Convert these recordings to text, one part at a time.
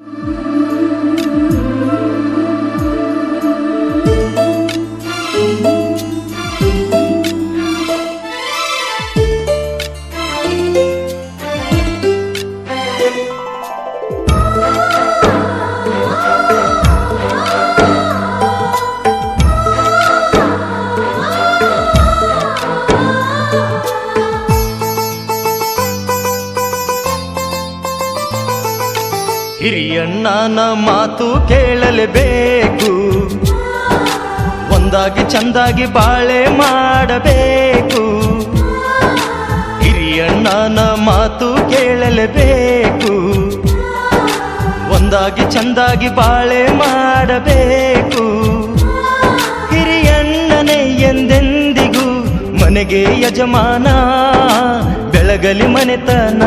you. ಹಿರಿಯಣ್ಣನ ಮಾತು ಕೇಳಲೇಬೇಕು. ಒಂದಾಗಿ ಚಂದಾಗಿ ಬಾಳೆ ಮಾಡಬೇಕು. ಹಿರಿಯಣ್ಣನ ಮಾತು ಕೇಳಲೇಬೇಕು. ಒಂದಾಗಿ ಚಂದಾಗಿ ಬಾಳೆ ಮಾಡಬೇಕು. ಹಿರಿಯಣ್ಣನೇ ಎಂದೆಂದಿಗೂ ಮನೆಗೆ ಯಜಮಾನ, ಬೆಳಗಲಿ ಮನೆತನ.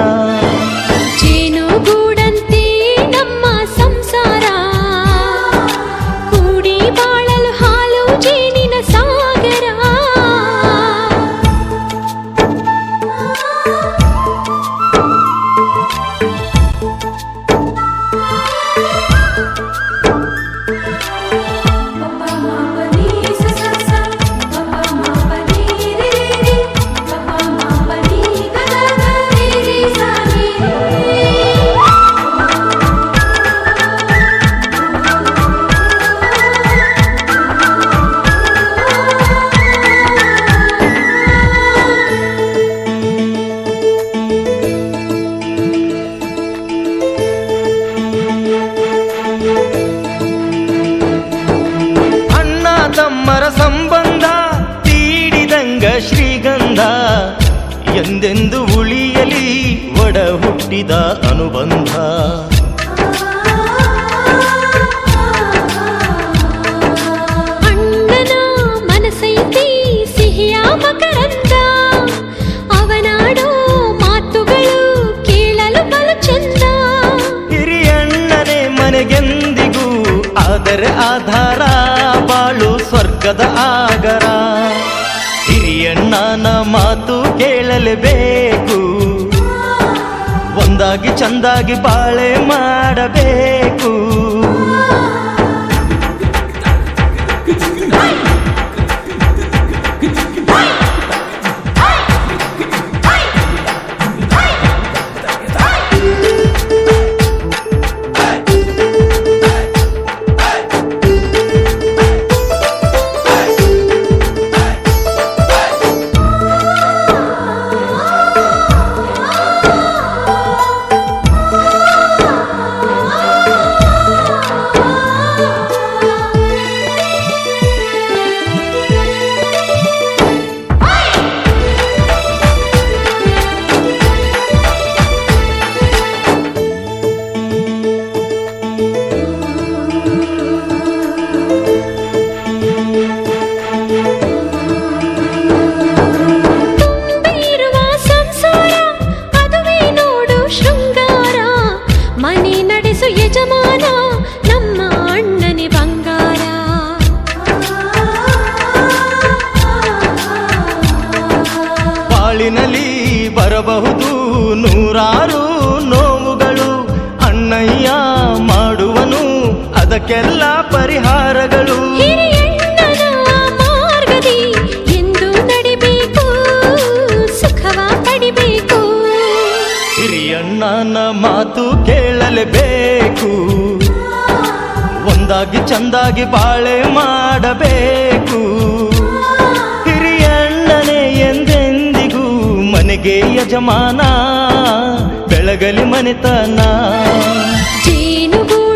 ಮಾತು ಕೇಳಲೇಬೇಕು. ಒಂದಾಗಿ ಚಂದಾಗಿ ಬಾಳೆ ಮಾಡಬೇಕು. ಅದಕ್ಕೆಲ್ಲ ಪರಿಹಾರಗಳು. ಎಂದು ನಡಿಬೇಕು ಸುಖವ ಪಡಿಬೇಕು. ಹಿರಿಯಣ್ಣನ ಮಾತು ಕೇಳಲೇಬೇಕು. ಒಂದಾಗಿ ಚಂದಾಗಿ ಬಾಳೆ ಮಾಡಬೇಕು. ಹಿರಿಯಣ್ಣನೇ ಎಂದೆಂದಿಗೂ ಮನೆಗೆ ಯಜಮಾನ ಬೆಳಗಲಿ ಮನೆತನ. ಜೇನುಗೂಡಂತೆ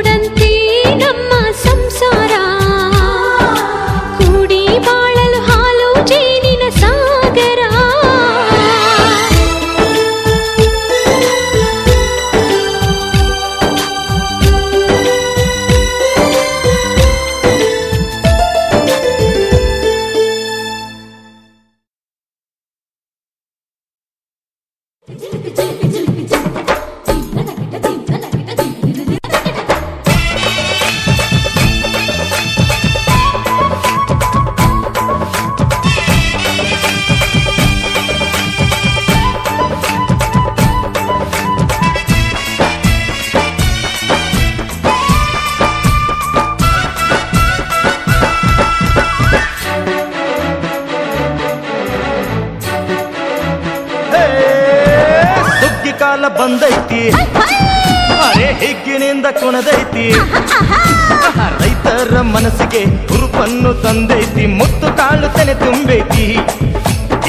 ತನದೈತಿ ರೈತರ ಮನಸ್ಸಿಗೆ ಹುರುಪನ್ನು ತಂದೈತಿ. ಮುತ್ತು ಕಾಳು ತಲೆ ತುಂಬೈತಿ.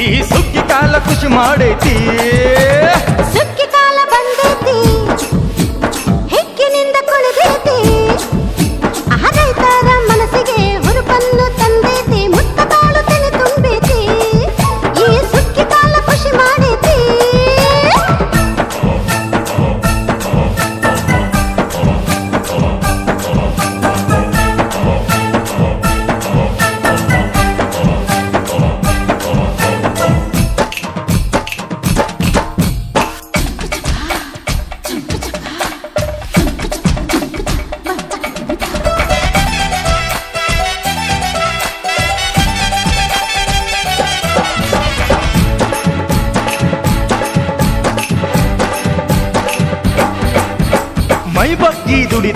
ಈ ಸುಗ್ಗಿ ಕಾಲ ಖುಷಿ ಮಾಡೈತಿ.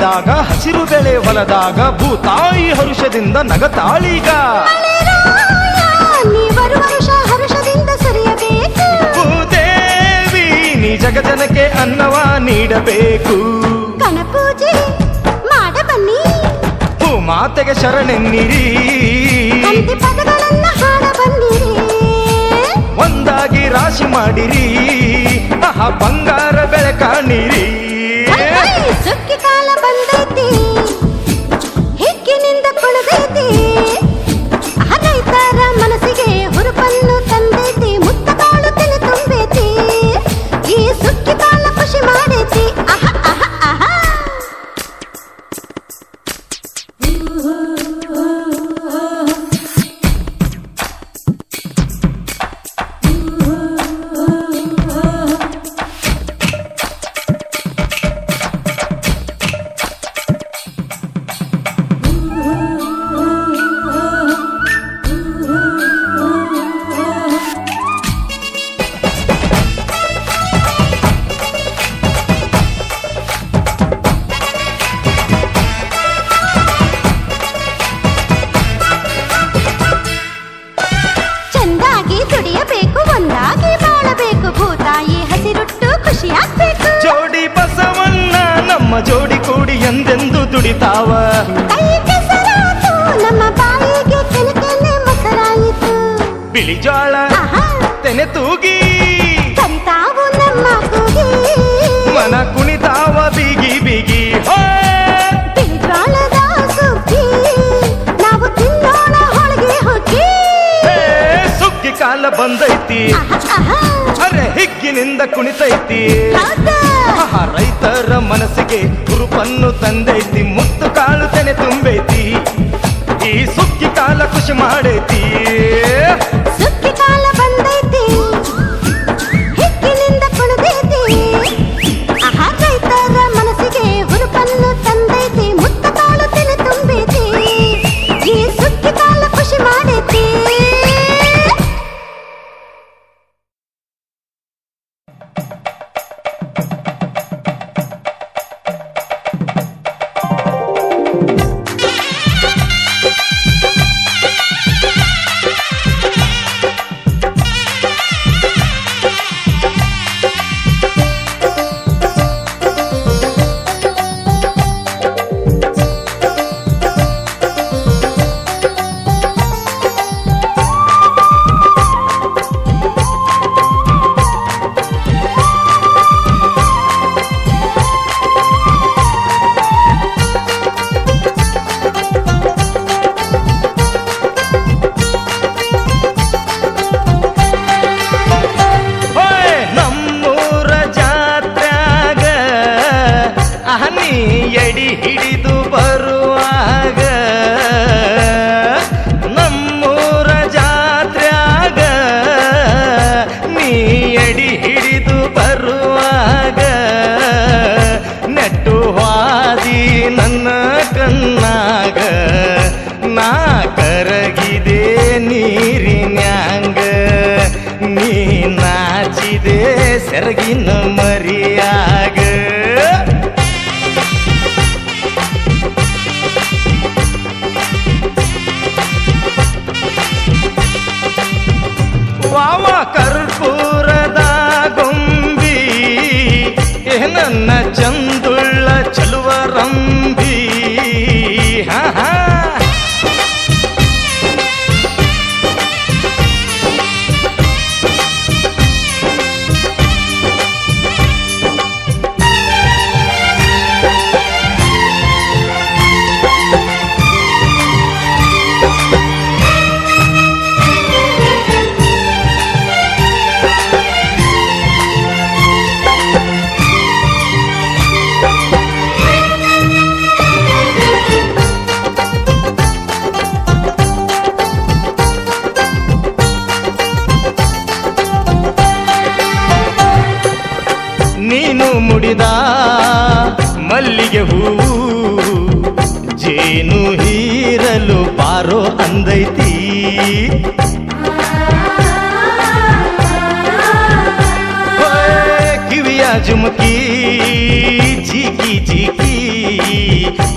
ಕುಣಿದಾಗ ಹಸಿರು ಬೆಳೆ ಹೊಲದಾಗ ಭೂತಾಯಿ ಹರುಷದಿಂದ ನಗತಾಳೀಗ. ಭೂದೇವಿ ನೀ ಜಗಜನಕ್ಕೆ ಅನ್ನವ ನೀಡಬೇಕು. ಕಣಪೂಜೆ ಮಾಡ ಬನ್ನಿ ಹೂ ಮಾತೆಗೆ ಶರಣೆನ್ನಿರಿ. ಒಂದಾಗಿ ರಾಶಿ ಮಾಡಿರಿ. ಆಹಾ ಬಂಗಾರ ಬೆಳೆ ಕಾಣಿರಿ தந்தை தீ झाड़ दिए ಮಲ್ಲಿಗೆ ಜೇನು ಹೀರಲು ಬಾರೋ ಅಂದೈತಿ. ಕಿವಿಯ ಜುಮುಕಿ ಜಿಕಿ ಜಿಕಿ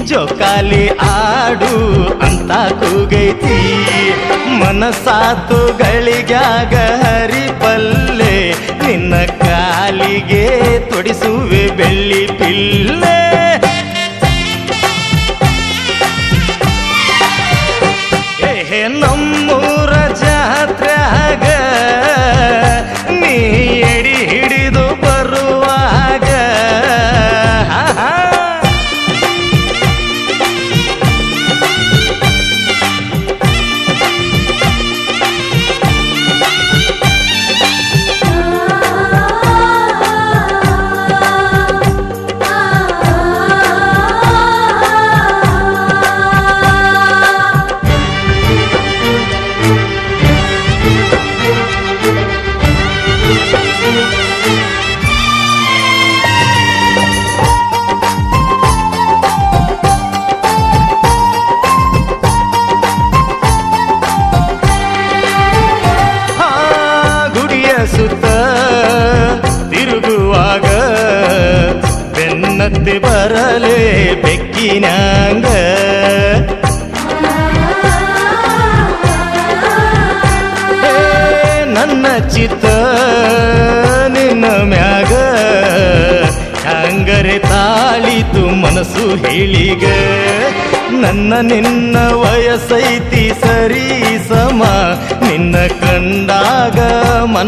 ಜೋಕಾಲಿ ಆಡು ಅಂತ ಕೂಗೈತಿ. ಮನಸಾತು ಹರಿ ಹರಿಪಲ್ಲೆ, ನಿನ್ನ ಕಾಲಿಗೆ ತೊಡಿಸುವೆ ಬೆಳ್ಳಿ ಪಿಲ್ಲೆ.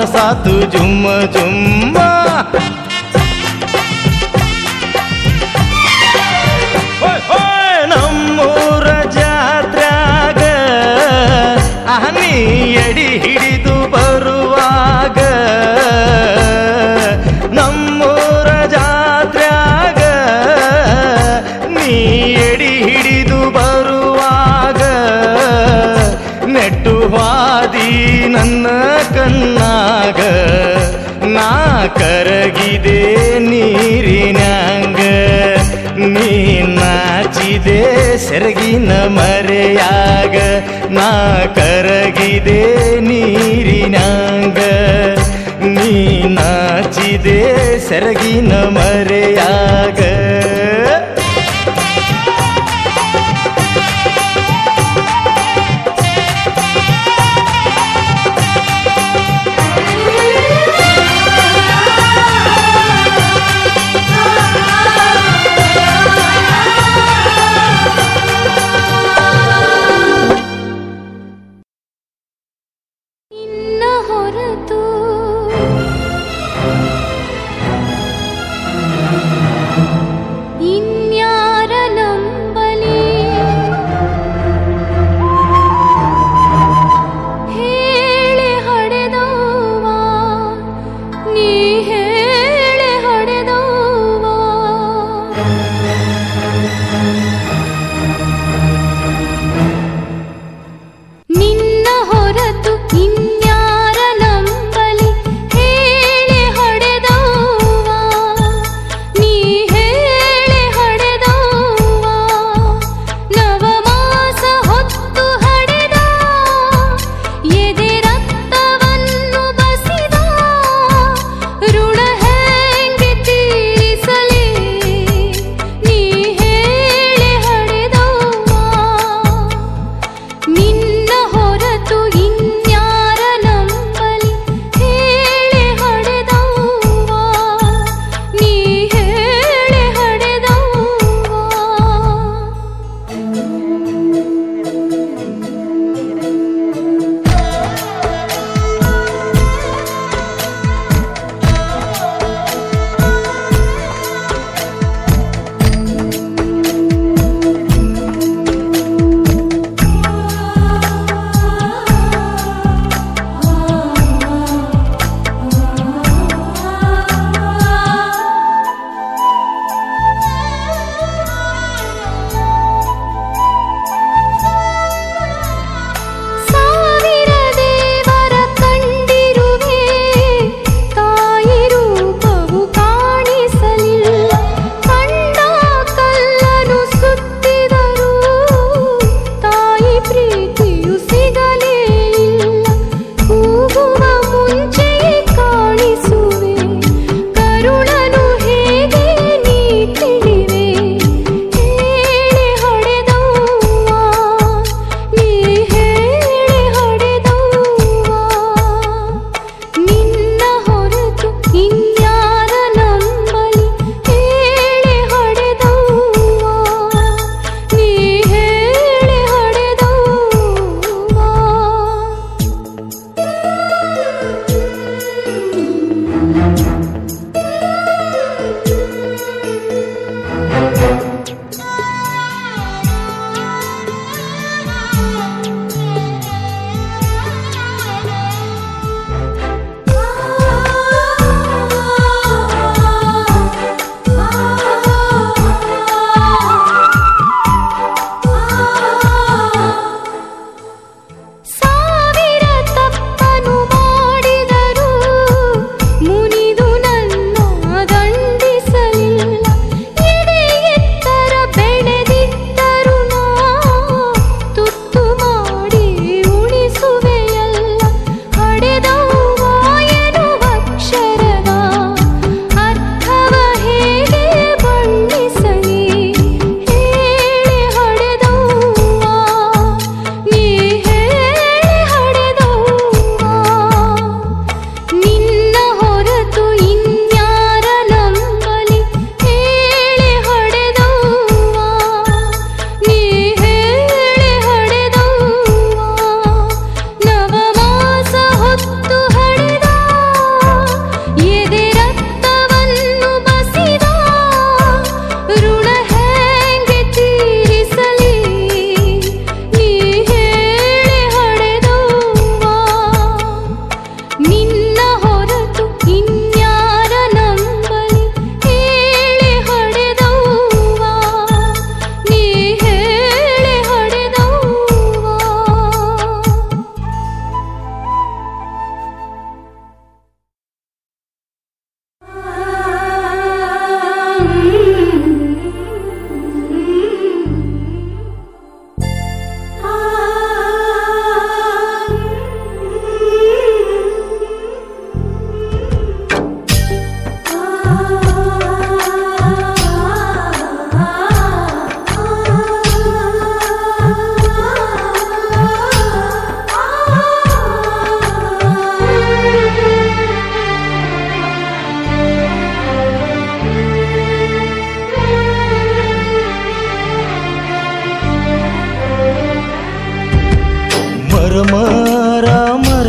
सा तू झुम झुम। ಸೆರಗಿನ ಮರೆಯಾಗ ನಾ ಕರಗಿದೆ ನೀರಿನಾಗ. ನೀ ನಾಚಿದೆ ಸೆರಗಿನ ಮರೆಯಾಗ.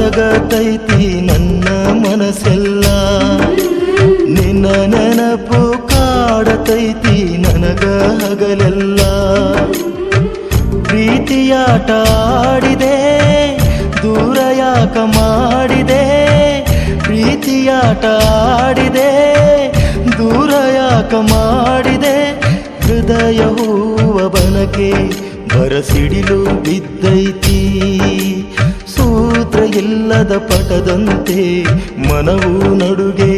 ಕರಗತೈತಿ ನನ್ನ ಮನಸ್ಸೆಲ್ಲ. ನಿನ್ನ ನೆನಪು ಕಾಡತೈತಿ ನನಗ ಹಗಲೆಲ್ಲ. ಪ್ರೀತಿಯಾಟ ಆಡಿದೆ ದೂರ ಯಾಕ ಮಾಡಿದೆ. ಪ್ರೀತಿಯಾಟ ಆಡಿದೆ ದೂರ ಯಾಕ ಮಾಡಿದೆ. ಹೃದಯ ಹೂವ ಬನಕೆ ಬರಸಿಡಿಲು ಬಿದ್ದೈತಿ. ಇಲ್ಲದ ಪಟದಂತೆ ಮನವು ನಡುಗೆ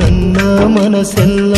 ನನ್ನ ಮನಸ್ಸೆಲ್ಲ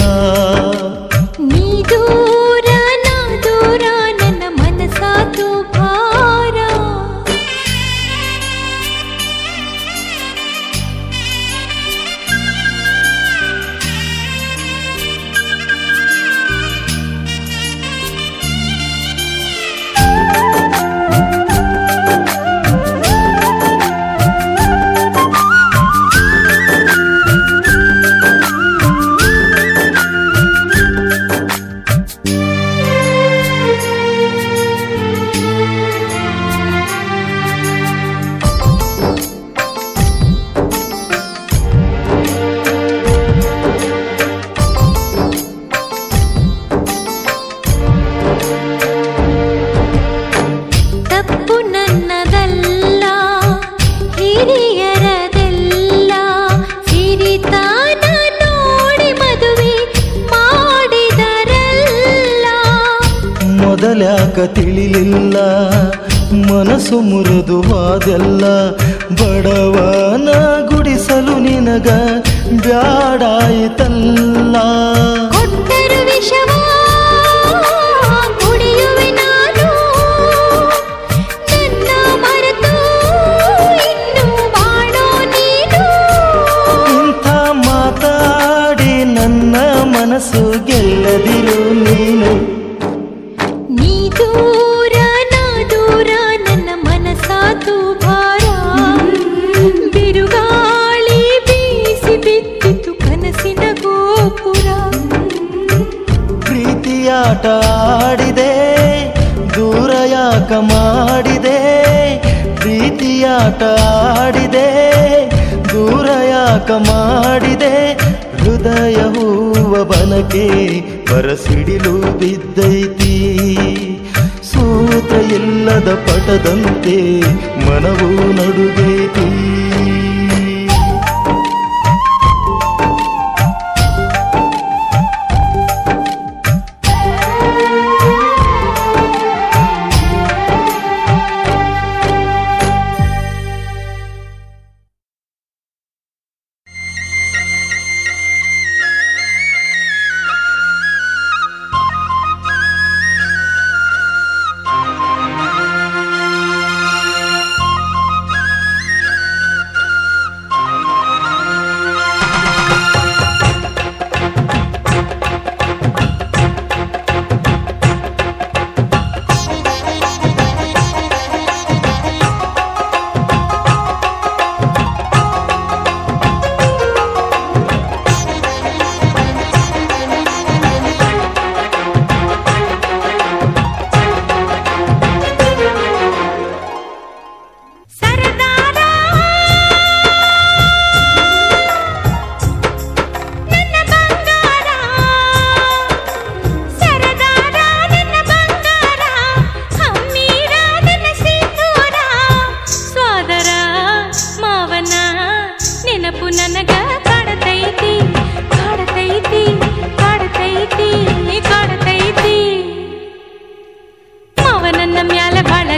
ಮಾತೇ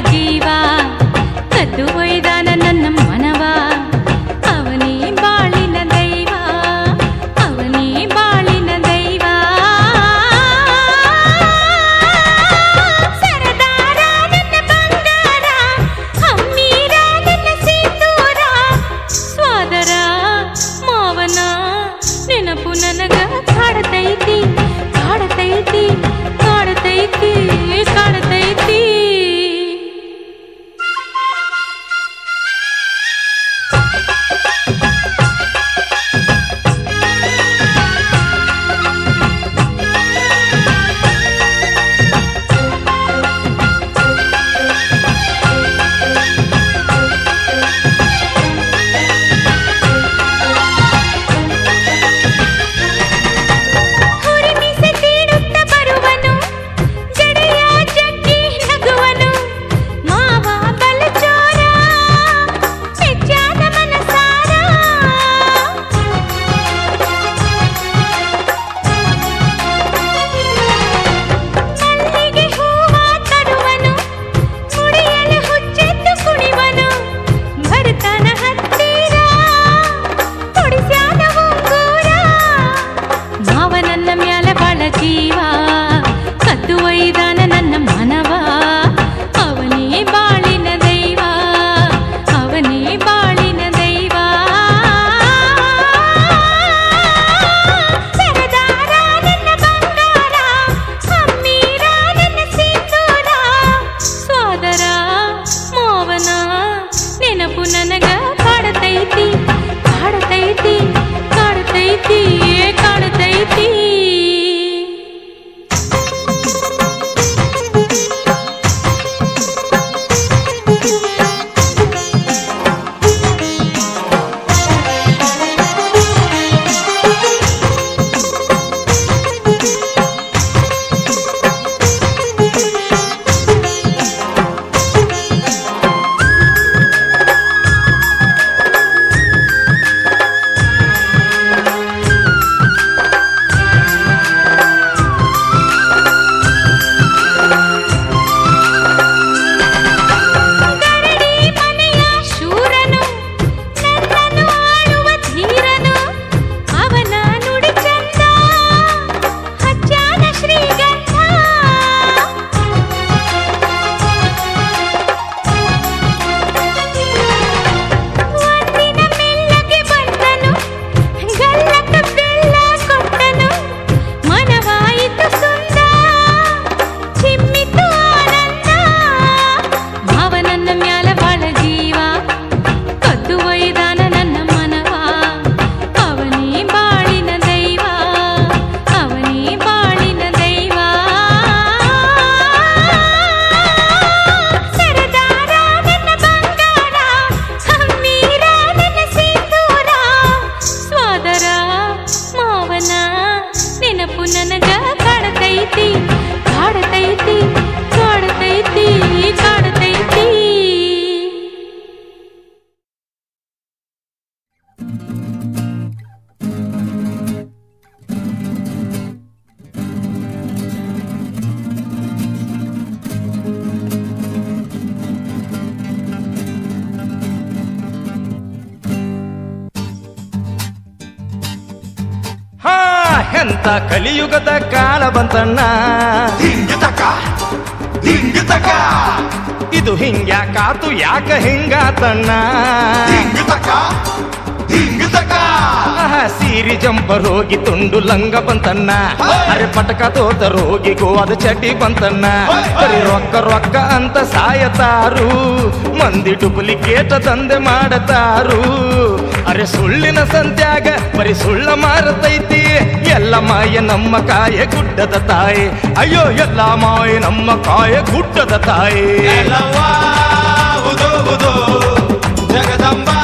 ಜೀವಾ ಕಲಿಯುಗದ ಕಲಿಯುಗದ ಕಾಲ ಬಂತಣ್ಣ. ಇದು ಹಿಂಗ್ಯಾಕಾತು ಯಾಕ ಹಿಂಗಾತಣ್ಣ. ಸೀರಿ ಜಂಬ ರೋಗಿ ತುಂಡು ಲಂಗ ಬಂತಣ್ಣ. ಅರೆ ಪಟಕ ತೋತ ರೋಗಿಗೂ ಅದು ಚಟಿ ಬಂತಣ್ಣ. ಬರೀ ರೊಕ್ಕ ರೊಕ್ಕ ಅಂತ ಸಾಯತಾರು. ಮಂದಿ ಡುಪ್ಲಿಕೇಟ ತಂದೆ ಮಾಡತಾರು. ಅರೆ ಸುಳ್ಳಿನ ಸಂತ್ಯಾಗ ಬರೀ ಸುಳ್ಳ ಮಾರತೈತಿ. ಎಲ್ಲ ಮಾಯೆ ನಮ್ಮ ಕಾಯ ಗುಡ್ಡದ ತಾಯಿ. ಅಯ್ಯೋ, ಎಲ್ಲ ಮಾಯೆ ನಮ್ಮ ಕಾಯ ಗುಡ್ಡದ ತಾಯಿ. ಜಗದಂಬಾ.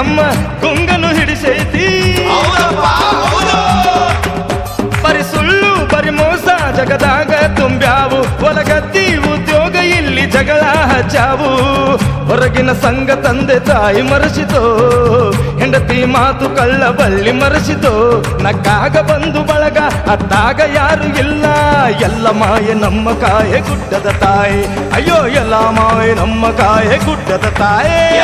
ವಿಸ್ಕಿ ಕುಂಗನು ಹಿಡಿಸೈತಿ. ಬರಿ ಸುಳ್ಳು ಬರಿ ಮೋಸ ಜಗದಾಗ ತುಂಬ್ಯಾವು. ಹೊಲಗತ್ತಿ ಉದ್ಯೋಗ ಇಲ್ಲಿ ಜಗಳ ಹಚ್ಚಾವು. ಹೊರಗಿನ ಸಂಘ ತಂದೆ ತಾಯಿ ಮರೆಸಿತೋ. ಹೆಂಡತಿ ಮಾತು ಕಳ್ಳ ಬಳ್ಳಿ ಮರೆಸಿತೋ. ನಕ್ಕಾಗ ಬಂದು ಬಳಗ ಅತ್ತಾಗ ಯಾರು ಇಲ್ಲ. ಎಲ್ಲ ಮಾಯೆ ನಮ್ಮ ಕಾಯೆ ಗುಡ್ಡದ ತಾಯಿ. ಅಯ್ಯೋ ಎಲ್ಲ ಮಾಯೆ ನಮ್ಮ ಕಾಯೆ ಗುಡ್ಡದ ತಾಯೇ.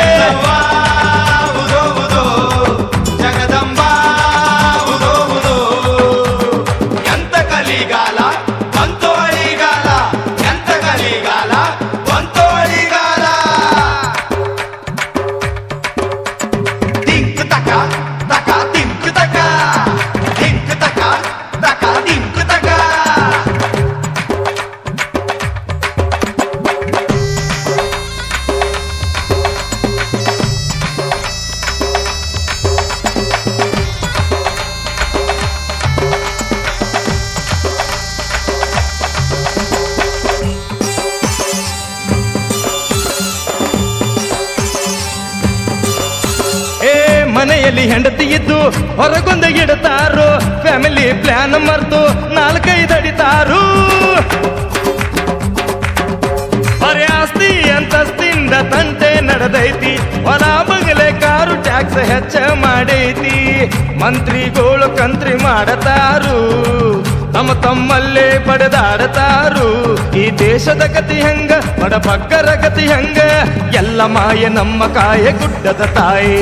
ನಮ್ಮ ಕಾಯೆ ಗುಡ್ಡದ ತಾಯಿ.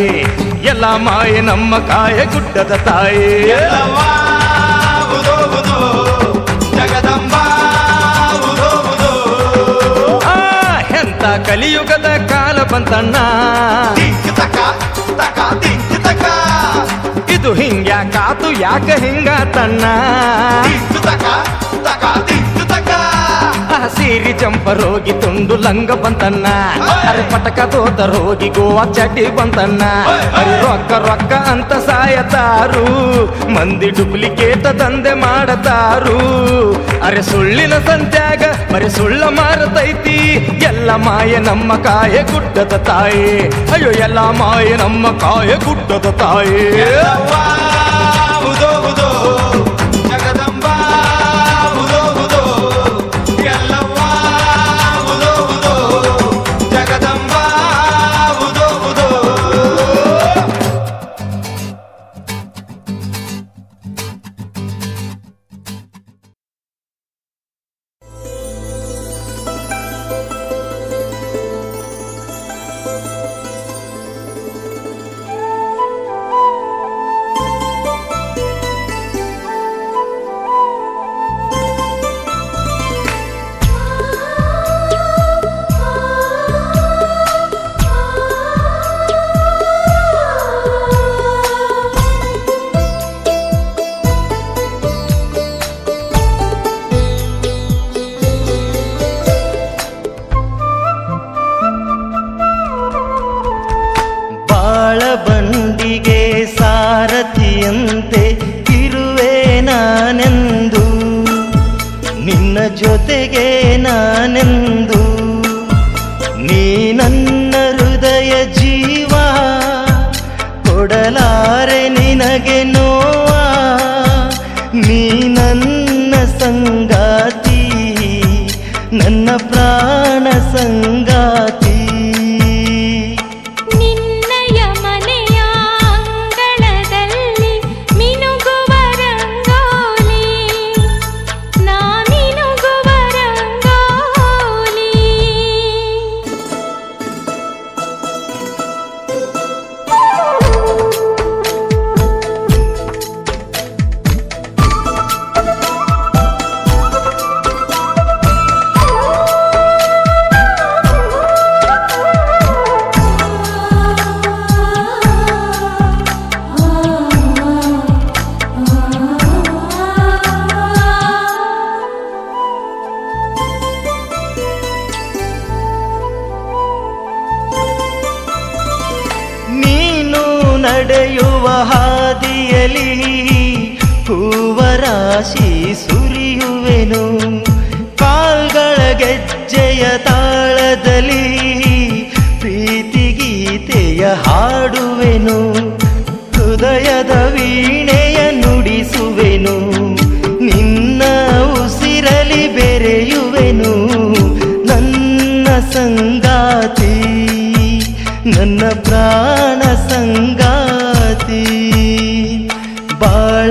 ಎಲ್ಲ ಮಾಯೆ ನಮ್ಮ ಕಾಯೆ ಗುಡ್ಡದ ತಾಯಿ. ಎಂತ ಕಲಿಯುಗದ ಕಾಲ ಬಂತಣ್ಣ. ಇದು ಹಿಂಗ್ಯಾ ಕಾತು ಯಾಕ ಹಿಂಗ ತಣ್ಣ ಸೀರಿ ಜಂಪ ರೋಗಿ ತುಂಡು ಲಂಗ ಬಂತನ್ನ. ಅರೆ ಪಟಕ ತೋತ ರೋಗಿ ಗೋವಾ ಚಟಿ ಬಂತನ್ನ. ಅರೆ ರೊಕ್ಕ ರೊಕ್ಕ ಅಂತ ಸಾಯತಾರು. ಮಂದಿ ಡುಪ್ಲಿಕೇಟ್ ದಂಧೆ ಮಾಡತಾರು. ಅರೆ ಸುಳ್ಳಿನ ಸಂತ್ಯಾಗ ಬರೀ ಸುಳ್ಳ ಮಾರತೈತಿ. ಎಲ್ಲ ಮಾಯೆ ನಮ್ಮ ಕಾಯೆ ಗುಡ್ಡದ ತಾಯಿ. ಅಯ್ಯೋ, ಎಲ್ಲ ಮಾಯೆ ನಮ್ಮ ಕಾಯೆ ಗುಡ್ಡದ ತಾಯಿ.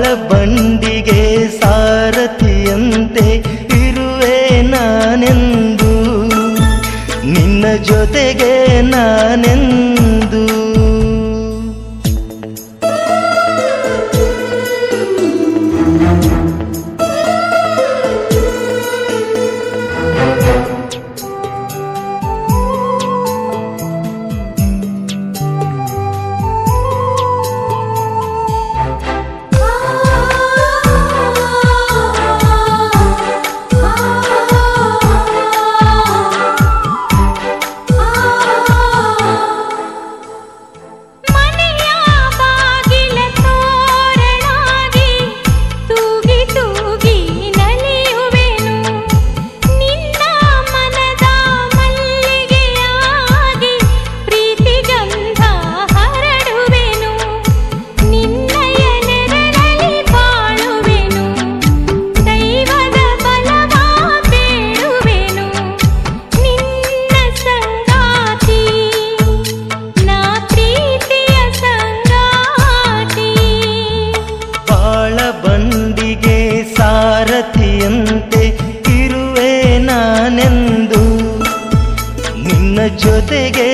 ಬಾಳ ಬಂಡಿಗೆ ಸಾರಥಿಯಂತೆ ಇರುವೆ ನಾನೆಂದು. ನಿನ್ನ ಜೊತೆಗೆ ನಾನೆಂದು. ಜೊತೆಗೆ